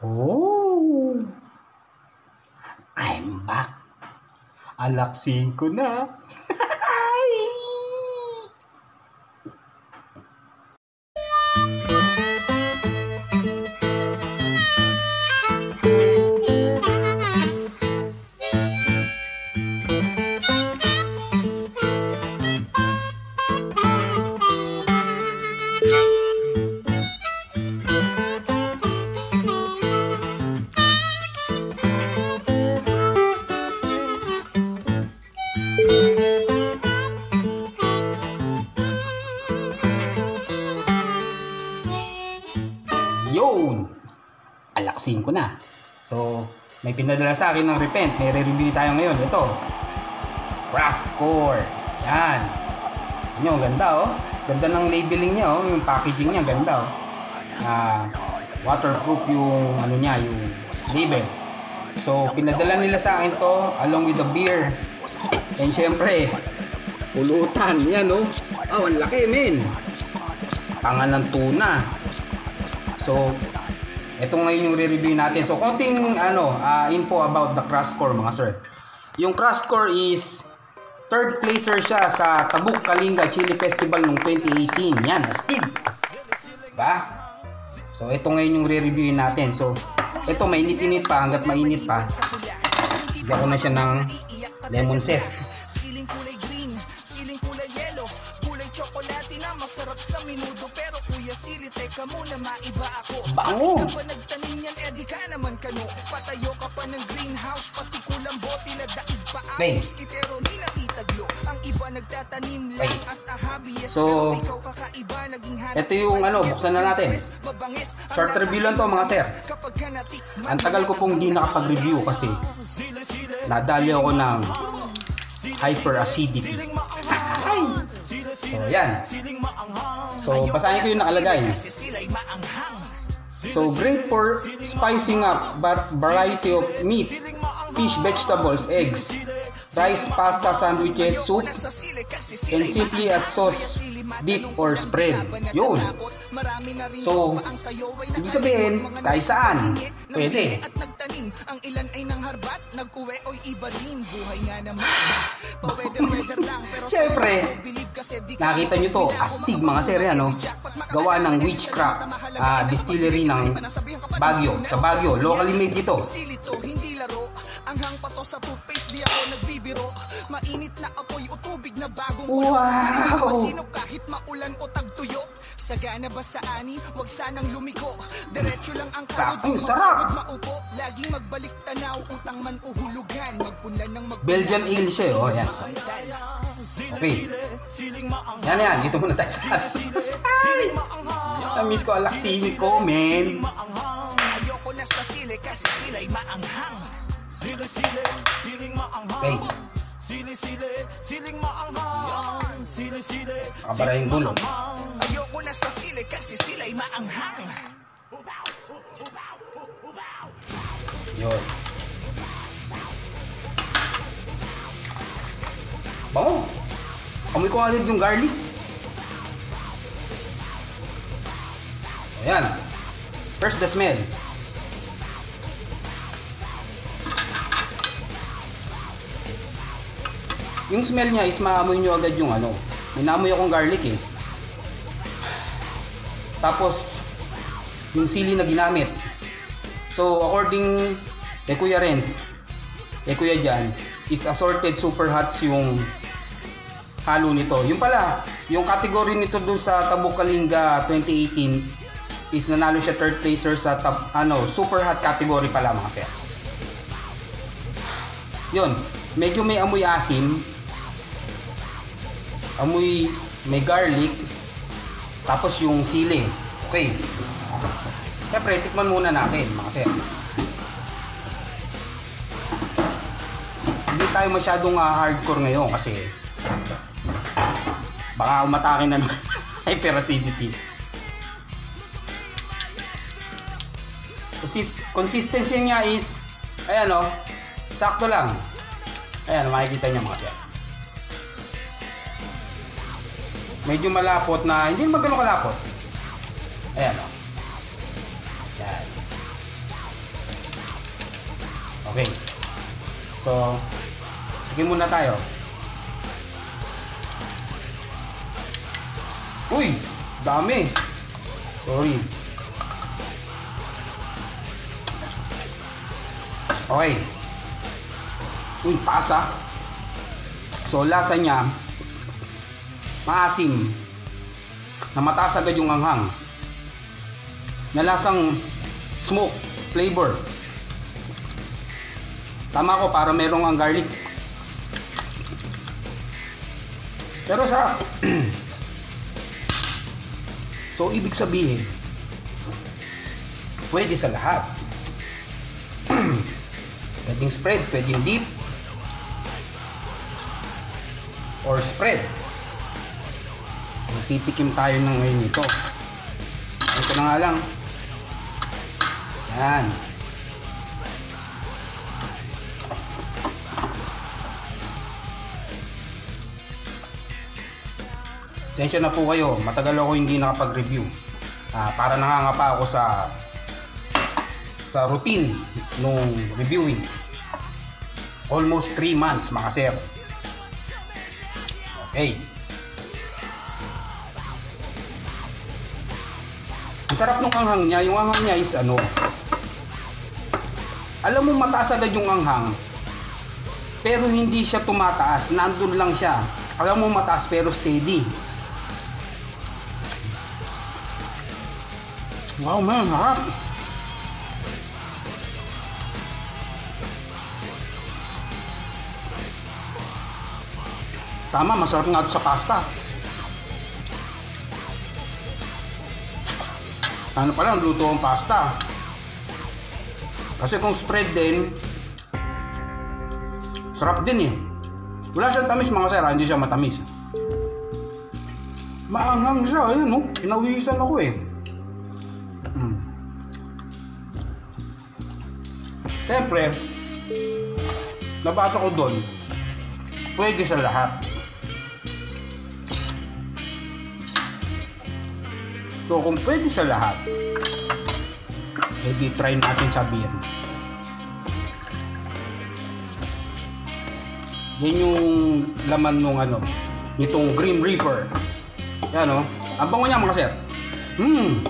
Oh! I'm back. Alaksin ko na. Alaksin ko na. So, may pinadala sa akin ng Repent. May re-review tayo ngayon. Ito. Brass Core. Yan. Yan yung ganda oh. Ganda ng labeling niya oh. Yung packaging niya ganda oh. Ah, waterproof yung ano niya, yung label. So, pinadala nila sa akin to along with the beer. And syempre, pulutan. Yan oh. Oh, ang laki men. Pangan ng tuna. So, ito ngayon yung re-review natin. So, konting ano, ah, info about the Crash Core mga sir. Yung Crash Core is third placer siya sa Tabuk Kalinga Chili Festival noong 2018. Yan, astig. Diba? So, ito ngayon yung re-review natin. So, ito mainit-init pa hanggat mainit pa. Bigyan ko na siya ng lemon zest. Sa minudo Pero kuya sili, teka muna maiba ako Bango! Bakit ka ba nagtanim yan, eh di ka naman kano Patayo ka pa ng greenhouse, pati kulang bote Ladaig pa Hey. ako, skitero ni natitaglo Ang iba nagtatanim lang Hey. as a hobby Yes, So, ikaw kakaiba, naging hanap ito yung ano, buksan na natin. Ang Short review lang to mga sir. Ang tagal ko pong di nakapag-review kasi nadali ako ng hyperacidity. So, yan. So, basahin ko yung nakalagay. So, great for spicing up but variety of meat, fish, vegetables, eggs, rice, pasta, sandwiches, soup, and simply as sauce, dip, or spread. Yun. So, ibig sabihin, kahit saan, pwede. At nagtanim, ang ilan ay nang harbat, nag-uwi o'y iba din, buhay nga naman. Pa-weather-weather lang, pero Siyempre, Nakita nyo to, astig mga sir, ano? Gawa ng witchcraft ah, distillery ng Baguio. Sa Baguio, locally made. Silito, hindi laro Ang hang pato sa toothpaste, di ako nagbibiro Mainit na apoy o tubig na bagong Wow! Sino kahit maulan o tagtuyo Sagana ba sa ani? Huwag sanang lumiko Diretso lang ang Saktong di sarap! maupo Laging magbalik tanaw, utang man uhulugan Magpunlan ng mag Belgian siya, eh. oh, yan. Okay. Yan, yan. Dito muna tayo sa sauce. Ay! Na-miss ko alaksini ko, men. Ayoko na sa sili kasi sila'y maanghang Okay. Kabara yung gulo. Ayoko na sa sili kasi sila'y maanghang Yun. Bango. Amoy ko agad yung garlic. So, yan. First, the smell. Yung smell niya is maamoy nyo agad yung ano. May naamoy akong garlic eh. Tapos, yung sili na ginamit. So, according kay Kuya Renz, kay Kuya Jan, is assorted super hots yung halo nito. Yung pala, yung category nito doon sa Tabuk Kalinga 2018 is nanalo siya third placer sa tab, ano, super hot category pala mga sir. Yun, medyo may amoy asim, amoy may garlic, tapos yung sili. Okay. Siyempre, tikman muna natin mga sir. Hindi tayo masyadong ah, hardcore ngayon kasi baka umatake na ng hyperacidity. Consist consistency niya is ayan o, sakto lang. Ayan, makikita niya mga sir. Medyo malapot na, hindi naman ganun kalapot. Ayan o. Yan. Okay. So, sige muna tayo. Uy! Dami! Sorry. Okay. Uy, pasa. So, lasa niya, maasim. Na mataas agad yung anghang. Na lasang smoke flavor. Tama ko para merong ang garlic. Pero sa So ibig sabihin pwede sa lahat. pwedeng spread, pwedeng dip or spread. Titikim tayo ng ngayon ito. Ito na nga lang. Yan. Sensya na po kayo, matagal ako hindi nakapag-review. Ah, para nangangapa ako sa sa routine nung reviewing. Almost 3 months, mga sir. Okay. Sarap nung anghang niya. Yung anghang niya is ano, alam mo mataas agad yung anghang, pero hindi siya tumataas. Nandun lang siya. Alam mo mataas pero steady. Wow man, harap. Tama, masarap nga ito sa pasta. Ano pala, luto ang pasta. Kasi kung spread din, sarap din eh. Wala siyang tamis mga sir, ah, hindi siya matamis. Maanghang siya, ayun oh. Pinawisan ako eh. Hmm. Siyempre, nabasa ko doon, pwede sa lahat. So kung pwede sa lahat, edi try natin sa beer. Yan yung laman nung ano, nitong Grim Reaper. Yan o. Ang bango niya mga sir. Hmm.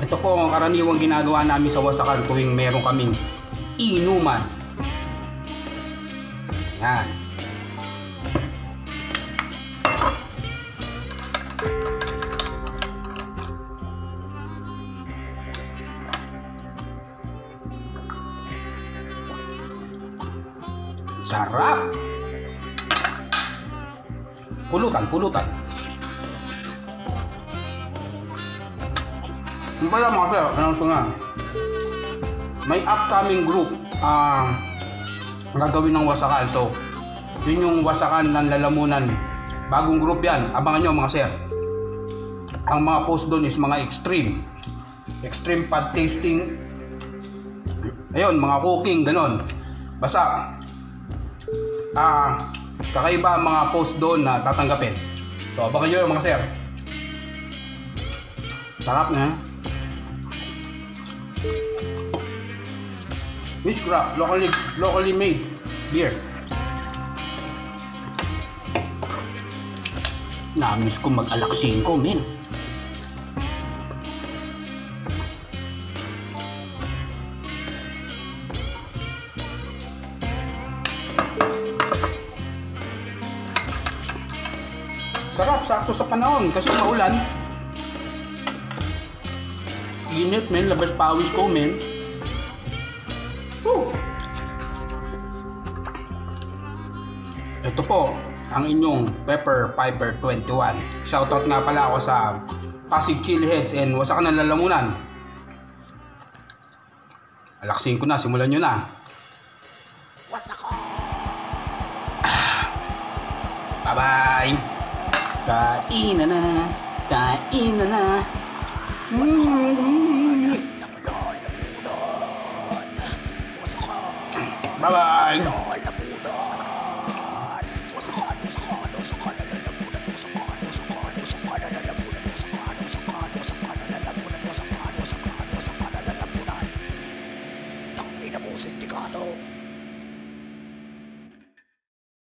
Ito po ang karaniwang ginagawa namin sa Wasakan tuwing meron kaming inuman. Yan. Sarap! Pulutan, pulutan. Yung pala mga sir, anong nga? May upcoming group ang gagawin ng wasakan. So, yun yung wasakan ng lalamunan. Bagong group yan. Abangan nyo mga sir. Ang mga post doon is mga extreme. Extreme pad tasting. Ayun, mga cooking, ganon. Basta, ah, kakaiba ang mga post doon na tatanggapin. So, abangan nyo yung mga sir. Sarap na. Witchcraft, locally, locally made beer. Namiss ko mag-alaksing ko, men. Sarap, sakto sa panahon kasi maulan. Init, men. Labas pawis ko, men. Woo! Ito po, ang inyong Pepper Piper 21. Shoutout nga pala ako sa Pasig Chili Heads and Wasakan ng Lalamunan. Alaksin ko na, simulan nyo na. Bye-bye! Kain na na, kain na na. Mm. Bye-bye!